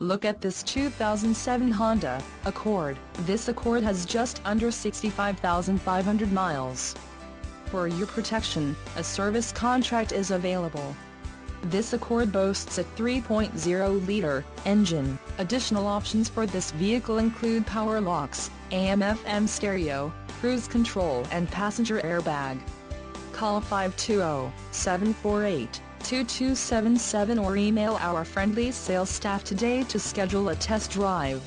Look at this 2007 Honda Accord. This Accord has just under 65,500 miles. For your protection, a service contract is available. This Accord boasts a 3.0-liter engine. Additional options for this vehicle include power locks, AM-FM stereo, cruise control and passenger airbag. Call 520-748-2277 or email our friendly sales staff today to schedule a test drive.